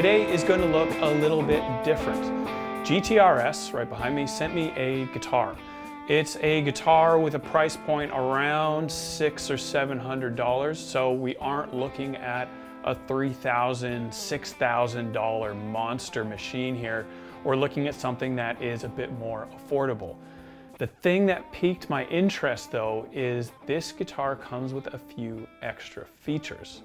Today is going to look a little bit different. GTRS, right behind me, sent me a guitar. It's a guitar with a price point around six or seven hundred dollars, so we aren't looking at a $3,000, $6,000 monster machine here. We're looking at something that is a bit more affordable. The thing that piqued my interest though is this guitar comes with a few extra features.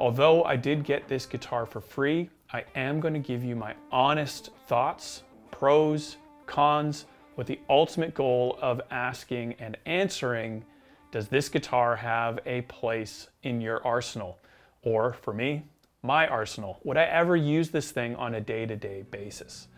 Although I did get this guitar for free, I am going to give you my honest thoughts, pros, cons, with the ultimate goal of asking and answering, does this guitar have a place in your arsenal? Or for me, my arsenal. Would I ever use this thing on a day-to-day -day basis?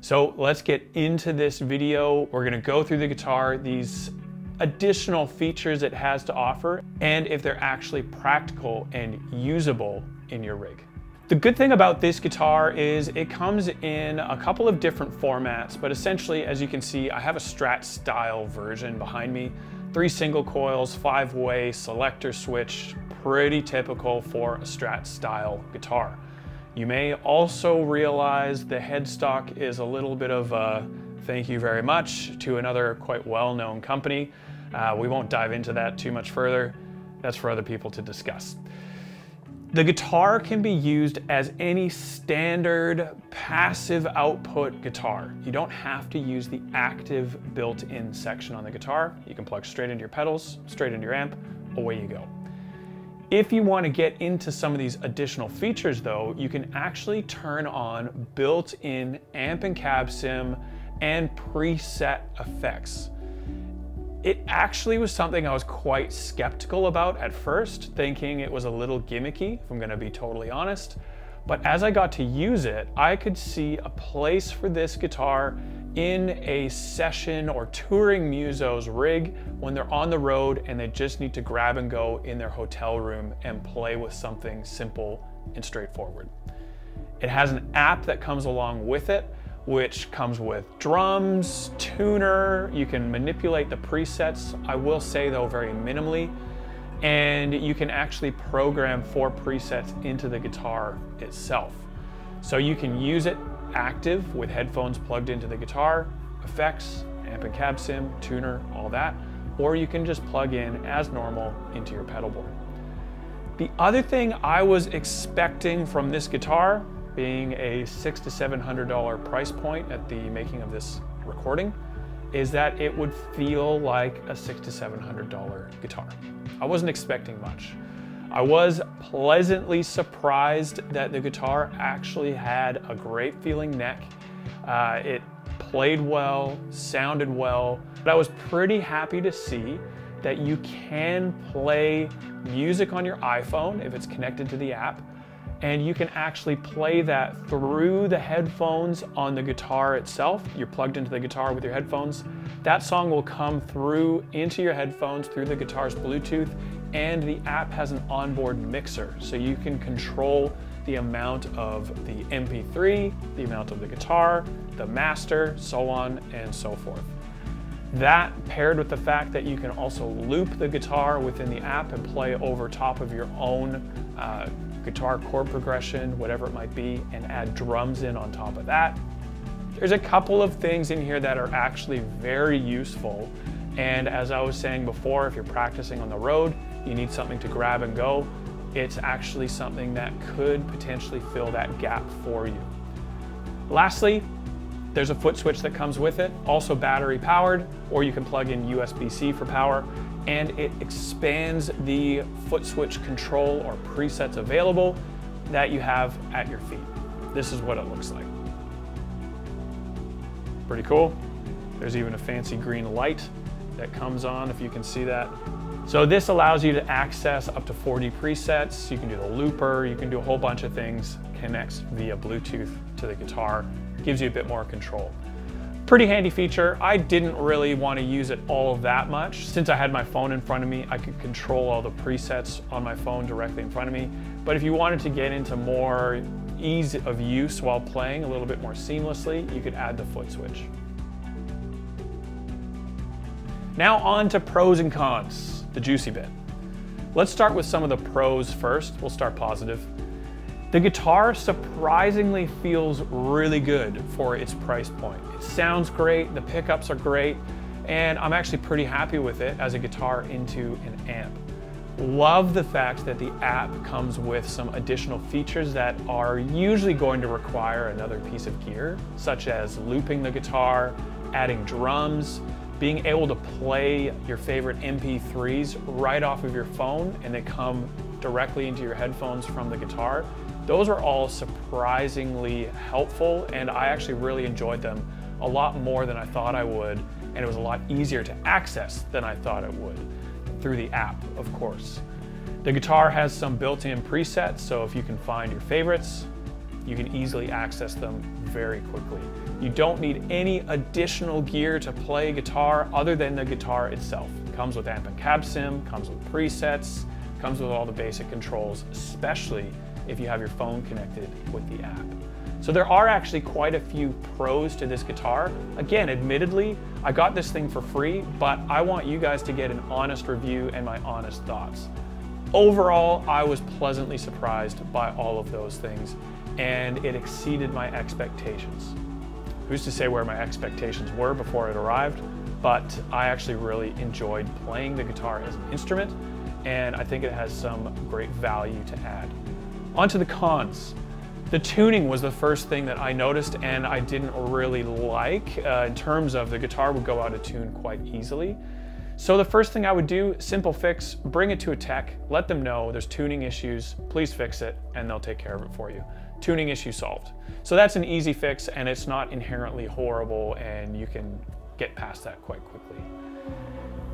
So let's get into this video. We're gonna go through the guitar, these additional features it has to offer, and if they're actually practical and usable in your rig. The good thing about this guitar is it comes in a couple of different formats, but essentially, as you can see, I have a Strat style version behind me. Three single coils, five way selector switch, pretty typical for a Strat style guitar. You may also realize the headstock is a little bit of a thank you very much to another quite well-known company. Uh, we won't dive into that too much further. That's for other people to discuss. The guitar can be used as any standard passive output guitar. You don't have to use the active built-in section on the guitar. You can plug straight into your pedals, straight into your amp, away you go. If you want to get into some of these additional features though, you can actually turn on built-in amp and cab sim and preset effects. It actually was something I was quite skeptical about at first, thinking it was a little gimmicky, if I'm gonna be totally honest. But as I got to use it, I could see a place for this guitar in a session or touring muso's rig when they're on the road and they just need to grab and go in their hotel room and play with something simple and straightforward. It has an app that comes along with it which comes with drums, tuner, you can manipulate the presets, I will say though very minimally, and you can actually program four presets into the guitar itself. So you can use it active with headphones plugged into the guitar, effects, amp and cab sim, tuner, all that, or you can just plug in as normal into your pedal board. The other thing I was expecting from this guitar being a six to seven hundred dollar price point at the making of this recording is that it would feel like a six to seven hundred dollar guitar. I wasn't expecting much. I was pleasantly surprised that the guitar actually had a great feeling neck. Uh, it played well, sounded well, but I was pretty happy to see that you can play music on your iPhone if it's connected to the app and you can actually play that through the headphones on the guitar itself. You're plugged into the guitar with your headphones. That song will come through into your headphones through the guitar's Bluetooth and the app has an onboard mixer so you can control the amount of the MP3, the amount of the guitar, the master, so on and so forth. That paired with the fact that you can also loop the guitar within the app and play over top of your own uh, guitar chord progression, whatever it might be, and add drums in on top of that. There's a couple of things in here that are actually very useful. And as I was saying before, if you're practicing on the road, you need something to grab and go. It's actually something that could potentially fill that gap for you. Lastly, there's a foot switch that comes with it, also battery powered, or you can plug in USB-C for power and it expands the foot switch control or presets available that you have at your feet. This is what it looks like. Pretty cool. There's even a fancy green light that comes on if you can see that. So this allows you to access up to 40 presets. You can do the looper, you can do a whole bunch of things, connects via Bluetooth to the guitar, gives you a bit more control. Pretty handy feature. I didn't really want to use it all that much. Since I had my phone in front of me, I could control all the presets on my phone directly in front of me. But if you wanted to get into more ease of use while playing a little bit more seamlessly, you could add the foot switch. Now on to pros and cons, the juicy bit. Let's start with some of the pros first. We'll start positive. The guitar surprisingly feels really good for its price point. It sounds great, the pickups are great, and I'm actually pretty happy with it as a guitar into an amp. Love the fact that the app comes with some additional features that are usually going to require another piece of gear, such as looping the guitar, adding drums, being able to play your favorite MP3s right off of your phone and they come directly into your headphones from the guitar. Those are all surprisingly helpful and I actually really enjoyed them a lot more than I thought I would and it was a lot easier to access than I thought it would through the app, of course. The guitar has some built-in presets, so if you can find your favorites, you can easily access them very quickly. You don't need any additional gear to play guitar other than the guitar itself. It comes with amp and cab sim, comes with presets, comes with all the basic controls, especially if you have your phone connected with the app. So there are actually quite a few pros to this guitar. Again, admittedly, I got this thing for free, but I want you guys to get an honest review and my honest thoughts. Overall, I was pleasantly surprised by all of those things and it exceeded my expectations. Who's to say where my expectations were before it arrived, but I actually really enjoyed playing the guitar as an instrument and I think it has some great value to add. On to the cons. The tuning was the first thing that I noticed and I didn't really like uh, in terms of the guitar would go out of tune quite easily. So the first thing I would do, simple fix, bring it to a tech, let them know there's tuning issues, please fix it, and they'll take care of it for you. Tuning issue solved. So that's an easy fix and it's not inherently horrible and you can get past that quite quickly.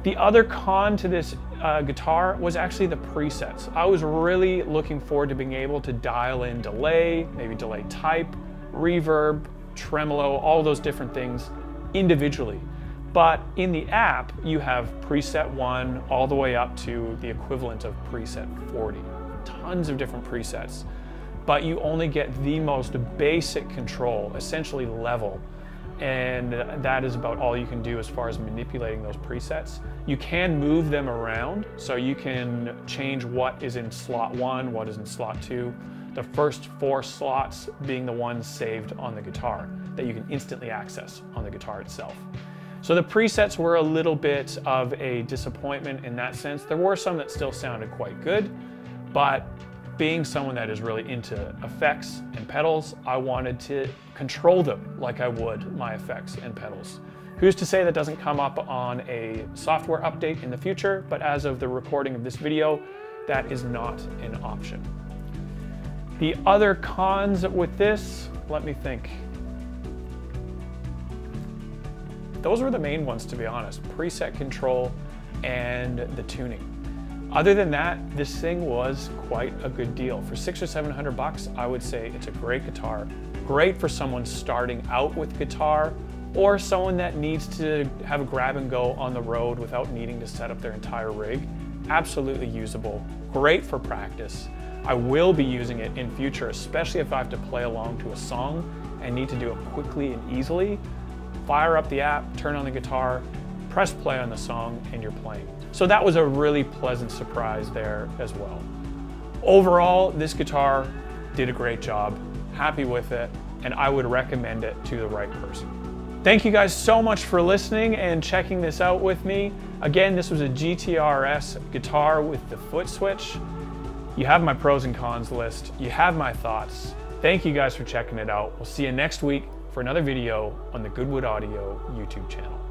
The other con to this uh, guitar was actually the presets. I was really looking forward to being able to dial in delay, maybe delay type, reverb, tremolo, all those different things individually. But in the app, you have preset one all the way up to the equivalent of preset 40. Tons of different presets. But you only get the most basic control, essentially level, and that is about all you can do as far as manipulating those presets. You can move them around, so you can change what is in slot one, what is in slot two, the first four slots being the ones saved on the guitar that you can instantly access on the guitar itself. So the presets were a little bit of a disappointment in that sense. There were some that still sounded quite good, but being someone that is really into effects and pedals, I wanted to control them like I would my effects and pedals. Who's to say that doesn't come up on a software update in the future, but as of the recording of this video, that is not an option. The other cons with this, let me think. Those were the main ones, to be honest. Preset control and the tuning. Other than that, this thing was quite a good deal. For six or 700 bucks, I would say it's a great guitar. Great for someone starting out with guitar or someone that needs to have a grab and go on the road without needing to set up their entire rig. Absolutely usable. Great for practice. I will be using it in future, especially if I have to play along to a song and need to do it quickly and easily. Fire up the app, turn on the guitar, press play on the song, and you're playing. So that was a really pleasant surprise there as well. Overall, this guitar did a great job, happy with it, and I would recommend it to the right person. Thank you guys so much for listening and checking this out with me. Again, this was a GTRS guitar with the foot switch. You have my pros and cons list. You have my thoughts. Thank you guys for checking it out. We'll see you next week for another video on the Goodwood Audio YouTube channel.